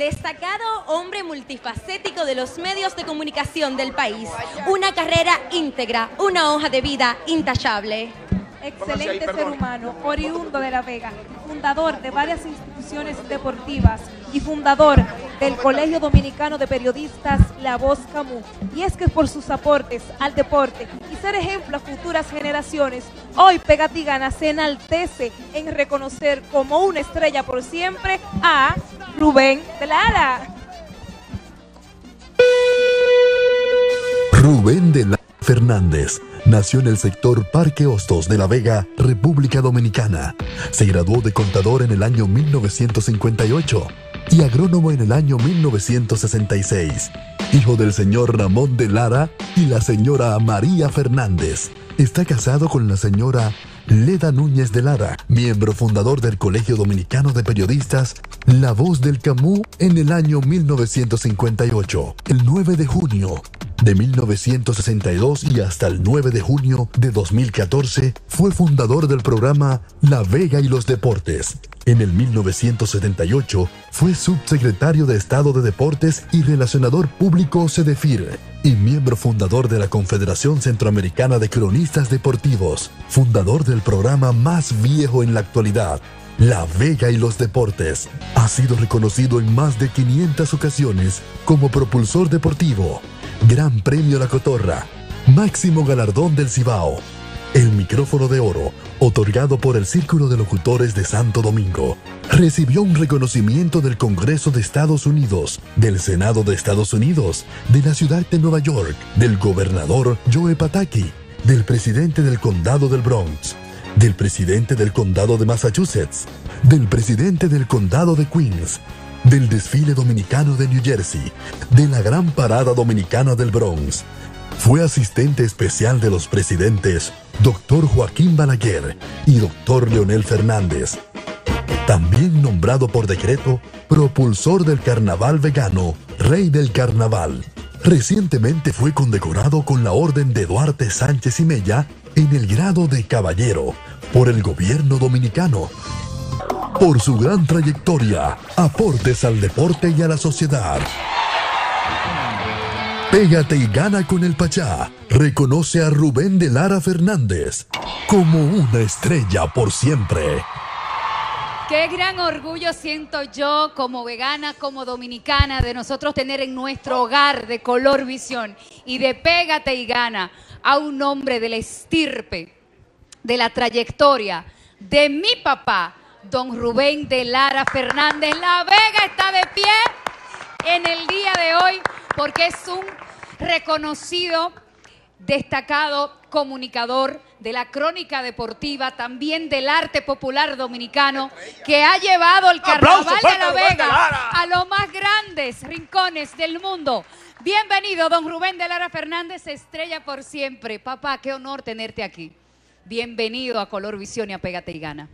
Destacado hombre multifacético de los medios de comunicación del país. Una carrera íntegra, una hoja de vida intachable. Excelente ser humano, oriundo de La Vega, fundador de varias instituciones deportivas y fundador del Colegio Dominicano de Periodistas La Voz Camus. Y es que por sus aportes al deporte y ser ejemplo a futuras generaciones, hoy Pegatigana se enaltece en reconocer como una estrella por siempre a Rubén de Lara. Rubén de Lara Fernández nació en el sector Parque Hostos de La Vega, República Dominicana. Se graduó de contador en el año 1958 y agrónomo en el año 1966. Hijo del señor Ramón de Lara y la señora María Fernández. Está casado con la señora Leda Núñez de Lara, miembro fundador del Colegio Dominicano de Periodistas La Voz del Camus en el año 1958. El 9 de junio de 1962 y hasta el 9 de junio de 2014 fue fundador del programa La Vega y los Deportes. En el 1978 fue subsecretario de Estado de Deportes y relacionador público CEDEFIR y miembro fundador de la Confederación Centroamericana de Cronistas Deportivos, fundador del programa más viejo en la actualidad, La Vega y los Deportes. Ha sido reconocido en más de 500 ocasiones como propulsor deportivo, Gran Premio La Cotorra, máximo galardón del Cibao, el micrófono de oro, otorgado por el Círculo de Locutores de Santo Domingo, recibió un reconocimiento del Congreso de Estados Unidos, del Senado de Estados Unidos, de la ciudad de Nueva York, del gobernador Joe Pataki, del presidente del condado del Bronx, del presidente del condado de Massachusetts, del presidente del condado de Queens, del desfile dominicano de New Jersey, de la gran parada dominicana del Bronx. Fue asistente especial de los presidentes Dr. Joaquín Balaguer y Dr. Leonel Fernández. También nombrado por decreto propulsor del carnaval vegano, rey del carnaval. Recientemente fue condecorado con la Orden de Duarte Sánchez y Mella en el grado de caballero por el gobierno dominicano. Por su gran trayectoria, aportes al deporte y a la sociedad. Pégate y gana con el Pachá. Reconoce a Rubén de Lara Fernández como una estrella por siempre. Qué gran orgullo siento yo como vegana, como dominicana, de nosotros tener en nuestro hogar de color visión y de pégate y gana a un hombre de la estirpe, de la trayectoria de mi papá, don Rubén de Lara Fernández. La Vega está de pie en el día de hoy porque es un reconocido, destacado comunicador de la crónica deportiva, también del arte popular dominicano, que ha llevado el carnaval de La Vega a los más grandes rincones del mundo. Bienvenido, don Rubén de Lara Fernández, estrella por siempre. Papá, qué honor tenerte aquí. Bienvenido a Color Visión y a Pégate y Gana.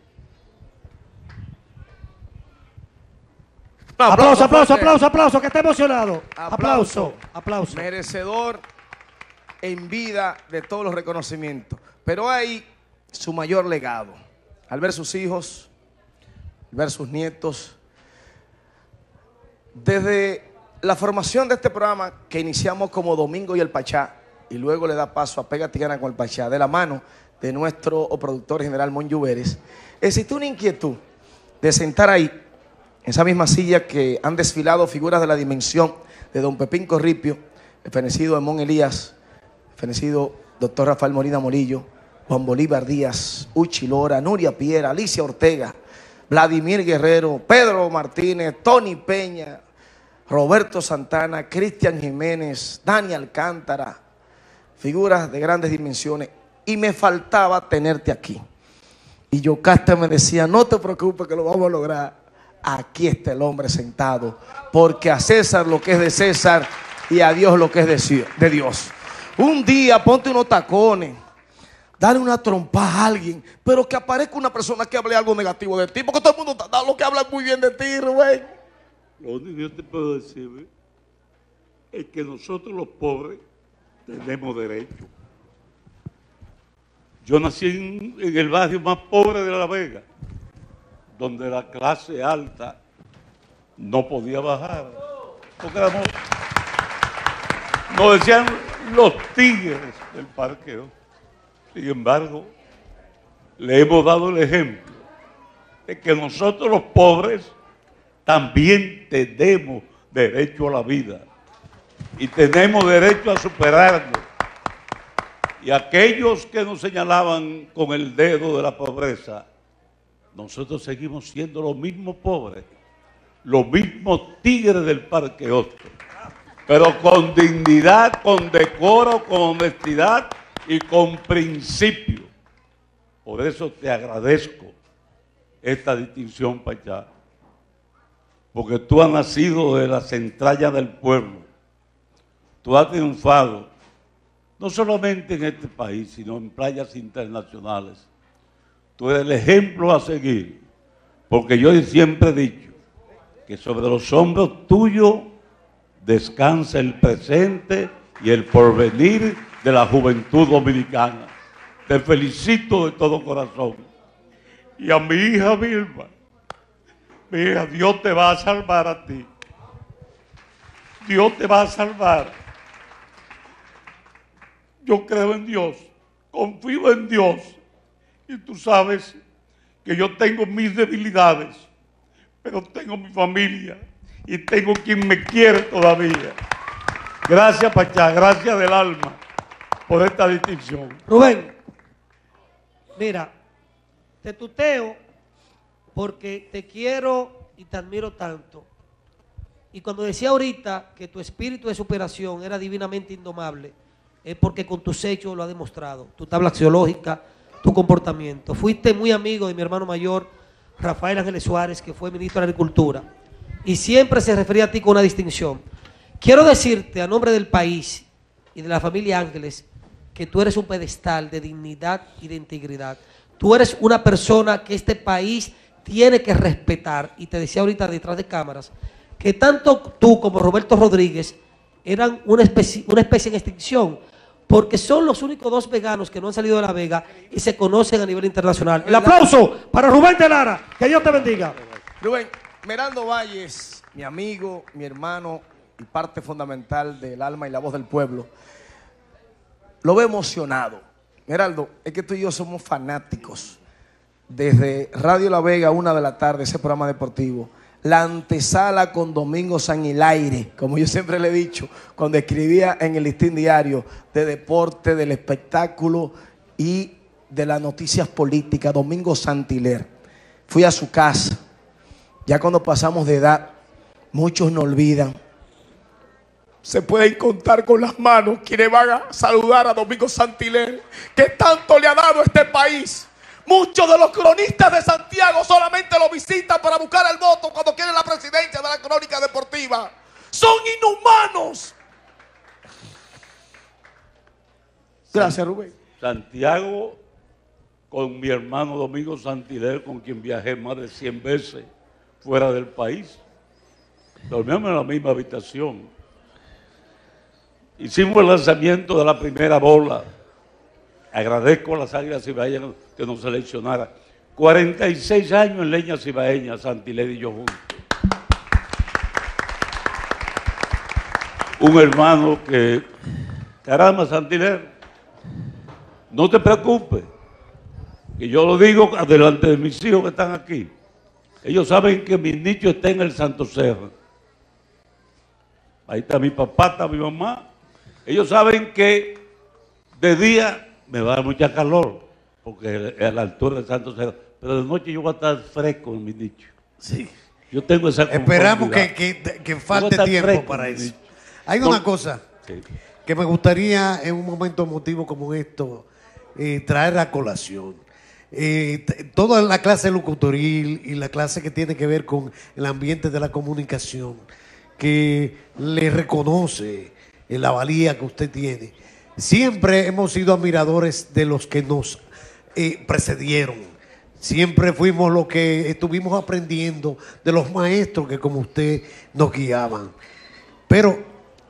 Aplauso, aplauso, aplauso, aplauso, que está emocionado. Aplauso, aplauso. Merecedor en vida de todos los reconocimientos. Pero hay su mayor legado. Al ver sus hijos, ver sus nietos. Desde la formación de este programa que iniciamos como Domingo y el Pachá, y luego le da paso a Pega Tigana con el Pachá, de la mano de nuestro productor general Mon Lluveres, existe una inquietud de sentar ahí en esa misma silla que han desfilado figuras de la dimensión de don Pepín Corripio, el fenecido Emón Elías, el fenecido doctor Rafael Molina Molillo, Juan Bolívar Díaz, Uchi Lora, Nuria Piera, Alicia Ortega, Vladimir Guerrero, Pedro Martínez, Tony Peña, Roberto Santana, Cristian Jiménez, Dani Alcántara, figuras de grandes dimensiones. Y me faltaba tenerte aquí. Y Yocasta me decía, no te preocupes que lo vamos a lograr aquí está el hombre sentado, porque a César lo que es de César y a Dios lo que es de, Dios. Un día ponte unos tacones, dale una trompa a alguien, pero que aparezca una persona que hable algo negativo de ti, porque todo el mundo da lo que habla muy bien de ti, Rubén. Lo único que yo te puedo decir es que nosotros los pobres tenemos derecho. Yo nací en el barrio más pobre de La Vega donde la clase alta no podía bajar. Porque éramos, nos decían los tigres del parqueo. Sin embargo, le hemos dado el ejemplo de que nosotros los pobres también tenemos derecho a la vida y tenemos derecho a superarnos. Y aquellos que nos señalaban con el dedo de la pobreza, nosotros seguimos siendo los mismos pobres, los mismos tigres del parque pero con dignidad, con decoro, con honestidad y con principio. Por eso te agradezco esta distinción, Pachá, porque tú has nacido de las entrañas del pueblo, tú has triunfado, no solamente en este país, sino en playas internacionales. Tú eres el ejemplo a seguir, porque yo siempre he dicho que sobre los hombros tuyos descansa el presente y el porvenir de la juventud dominicana. Te felicito de todo corazón. Y a mi hija Vilma, mi hija, Dios te va a salvar a ti. Dios te va a salvar. Yo creo en Dios, confío en Dios. Y tú sabes que yo tengo mis debilidades, pero tengo mi familia y tengo quien me quiere todavía. Gracias, Pachá, gracias del alma por esta distinción. Rubén, mira, te tuteo porque te quiero y te admiro tanto. Y cuando decía ahorita que tu espíritu de superación era divinamente indomable, es porque con tus hechos lo ha demostrado. Tu tabla axiológica, tu comportamiento. Fuiste muy amigo de mi hermano mayor, Rafael Ángeles Suárez, que fue ministro de Agricultura. Y siempre se refería a ti con una distinción. Quiero decirte a nombre del país y de la familia Ángeles que tú eres un pedestal de dignidad y de integridad. Tú eres una persona que este país tiene que respetar. Y te decía ahorita detrás de cámaras que tanto tú como Roberto Rodríguez eran una especie, una especie en extinción, porque son los únicos dos veganos que no han salido de La Vega y se conocen a nivel internacional. El aplauso para Rubén de Lara. Que Dios te bendiga. Rubén, Merando Valles, mi amigo, mi hermano y parte fundamental del alma y la voz del pueblo, lo veo emocionado. Meraldo, es que tú y yo somos fanáticos. Desde Radio La Vega, una de la tarde, ese programa deportivo. La antesala con Domingo San Hilaire, como yo siempre le he dicho, cuando escribía en el listín diario de deporte, del espectáculo y de las noticias políticas, Domingo Santiler. Fui a su casa. Ya cuando pasamos de edad, muchos no olvidan se pueden contar con las manos quienes van a saludar a Domingo Santiler, que tanto le ha dado a este país. Muchos de los cronistas de Santiago solamente lo visitan para buscar el voto cuando quieren la presidencia de la crónica deportiva. Son inhumanos. Gracias, Rubén. Santiago, con mi hermano Domingo Santiler, con quien viajé más de 100 veces fuera del país. Dormíamos en la misma habitación. Hicimos el lanzamiento de la primera bola. Agradezco a las águilas cibaeñas que nos seleccionara. 46 años en leña cibaeña, Santiled y yo juntos. Un hermano que, caramba, Santiler, no te preocupes, que yo lo digo delante de mis hijos que están aquí. Ellos saben que mi nicho está en el Santo Cerro. Ahí está mi papá, está mi mamá, ellos saben que de día me va a dar mucha calor, porque es a la altura del Santo Cerro, pero de noche yo voy a estar fresco en mi nicho. Sí. Yo tengo esa Esperamos que, que, que falte tiempo para eso. Hay una cosa sí. que me gustaría en un momento emotivo como esto eh, traer a colación. Eh, toda la clase locutoril y la clase que tiene que ver con el ambiente de la comunicación, que le reconoce la valía que usted tiene. Siempre hemos sido admiradores de los que nos eh, precedieron. Siempre fuimos los que estuvimos aprendiendo de los maestros que como usted nos guiaban. Pero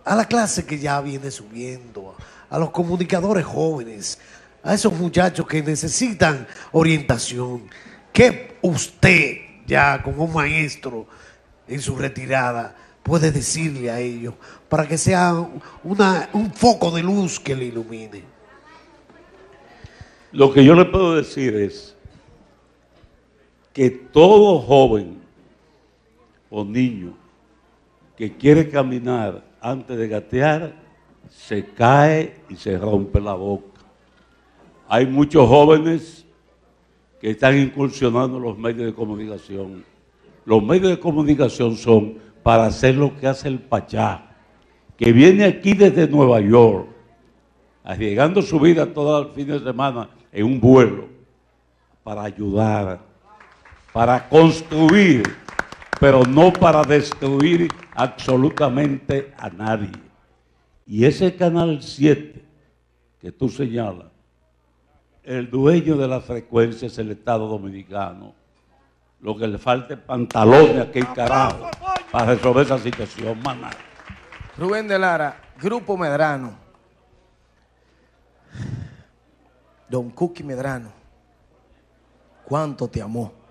a la clase que ya viene subiendo, a los comunicadores jóvenes, a esos muchachos que necesitan orientación, que usted ya como maestro en su retirada, puede decirle a ellos para que sea una, un foco de luz que le ilumine? Lo que yo le puedo decir es que todo joven o niño que quiere caminar antes de gatear, se cae y se rompe la boca. Hay muchos jóvenes que están incursionando los medios de comunicación. Los medios de comunicación son para hacer lo que hace el Pachá, que viene aquí desde Nueva York, arriesgando su vida todo el fin de semana en un vuelo, para ayudar, para construir, pero no para destruir absolutamente a nadie. Y ese canal 7 que tú señalas, el dueño de la frecuencia es el Estado Dominicano. Lo que le falta es pantalones aquí, carajo, para resolver esa situación, maná. Rubén de Lara, Grupo Medrano. Don Cookie Medrano, ¿cuánto te amó?